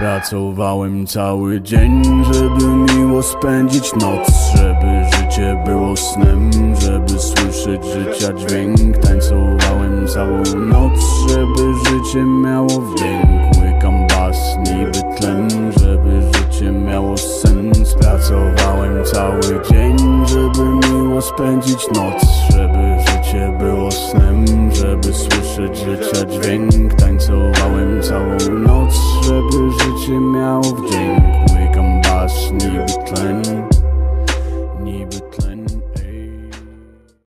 Pracowałem cały dzień, żeby miło spędzić noc Żeby życie było snem, żeby słyszeć życia dźwięk. Tańcowałem całą noc, żeby życie miało wdzięk. Łykam bas, niby tlen, żeby życie miało sens Pracowałem cały dzień, żeby miło spędzić noc Żeby życie było snem, żeby słyszeć życia dźwięk. Tańcowałem całą noc, żeby życie miało wdzięk Łykam